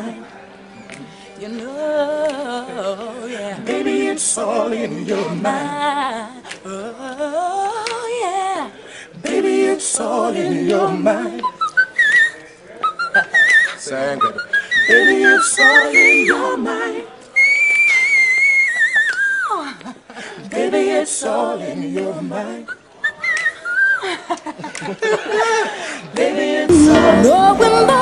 mine. You know, yeah. Baby, it's all in your mind. Oh, yeah. Baby, it's all in your mind. Sang baby. Baby, it's all in your mind. Baby, it's all in your mind. Baby, it's all. in Knowing by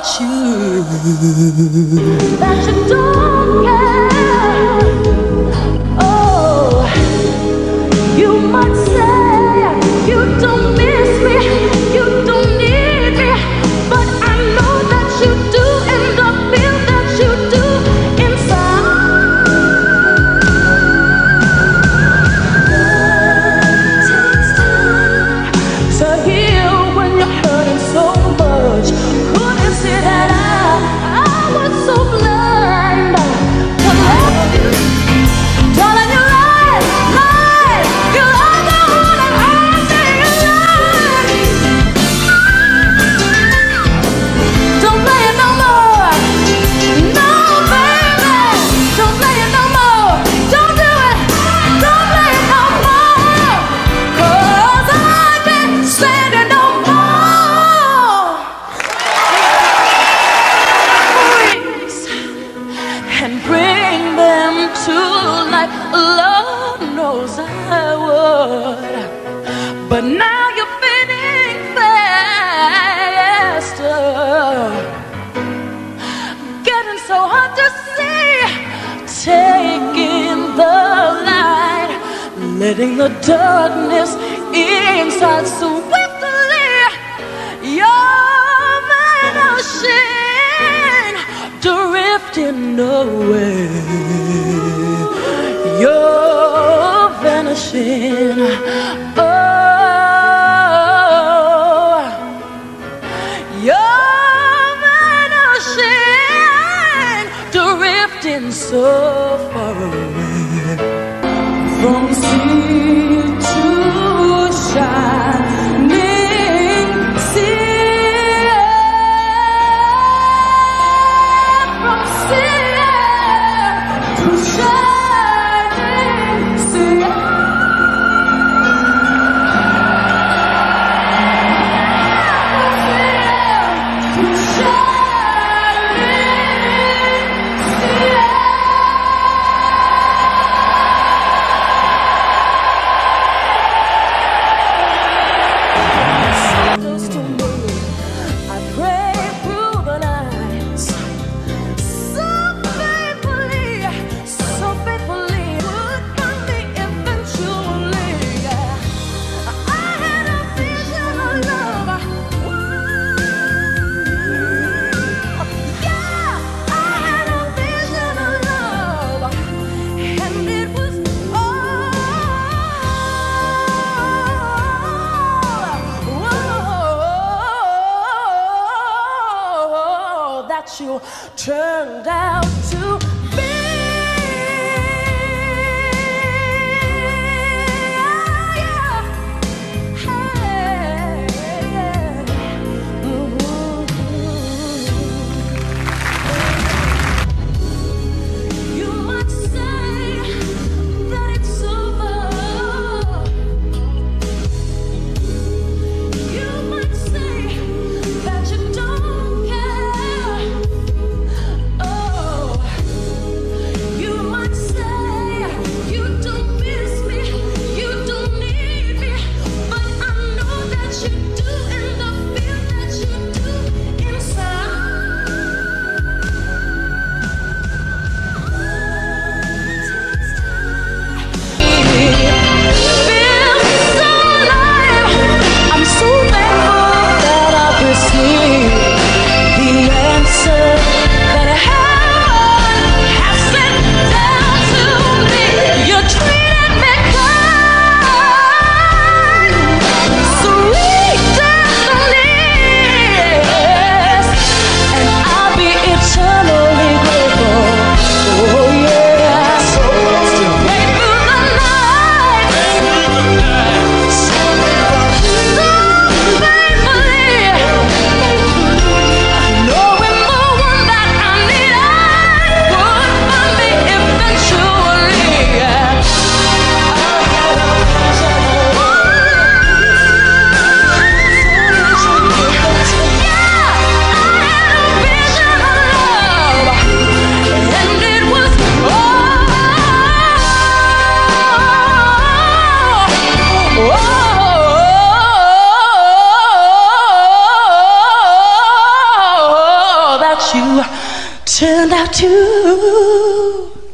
that you that you don't care. Oh, you might say But now you're fading faster. Getting so hard to see. Taking the light. Letting the darkness inside swiftly. You're vanishing. Drifting away. You're vanishing. Far away. From sea to shining turned out. you turned out to.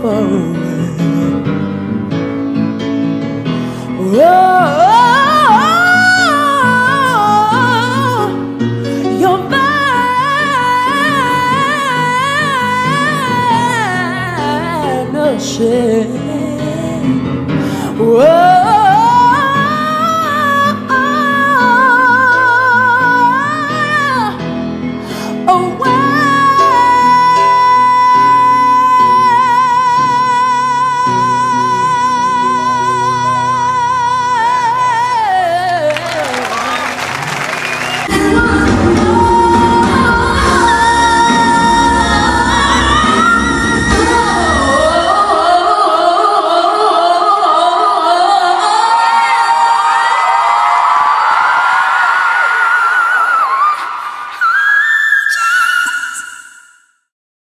So far away.